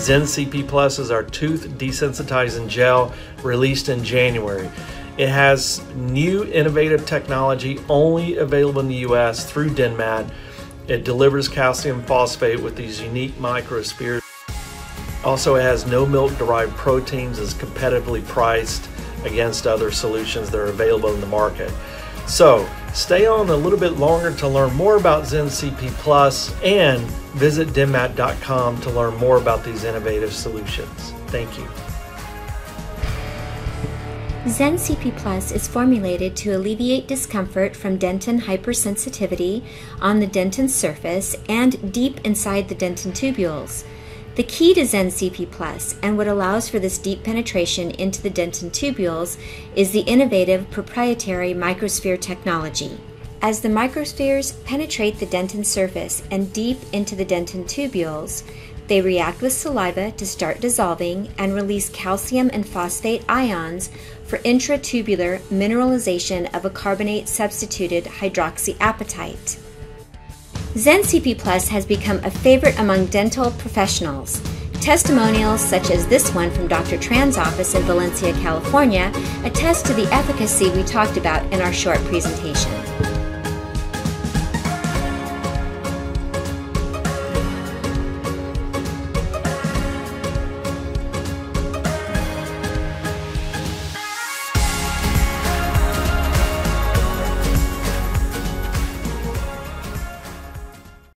Zen CP Plus is our tooth desensitizing gel released in January. It has new innovative technology only available in the US through Denmat. It delivers calcium phosphate with these unique microspheres. Also, it has no milk derived proteins, is competitively priced against other solutions that are available in the market. So, stay on a little bit longer to learn more about Zen CP Plus and visit denmat.com to learn more about these innovative solutions. Thank you. Zen CP Plus is formulated to alleviate discomfort from dentin hypersensitivity on the dentin surface and deep inside the dentin tubules. The key to Zen CP Plus and what allows for this deep penetration into the dentin tubules is the innovative proprietary microsphere technology. As the microspheres penetrate the dentin surface and deep into the dentin tubules, they react with saliva to start dissolving and release calcium and phosphate ions for intratubular mineralization of a carbonate substituted hydroxyapatite. Zen CP Plus has become a favorite among dental professionals. Testimonials such as this one from Dr. Tran's office in Valencia, California, attest to the efficacy we talked about in our short presentation.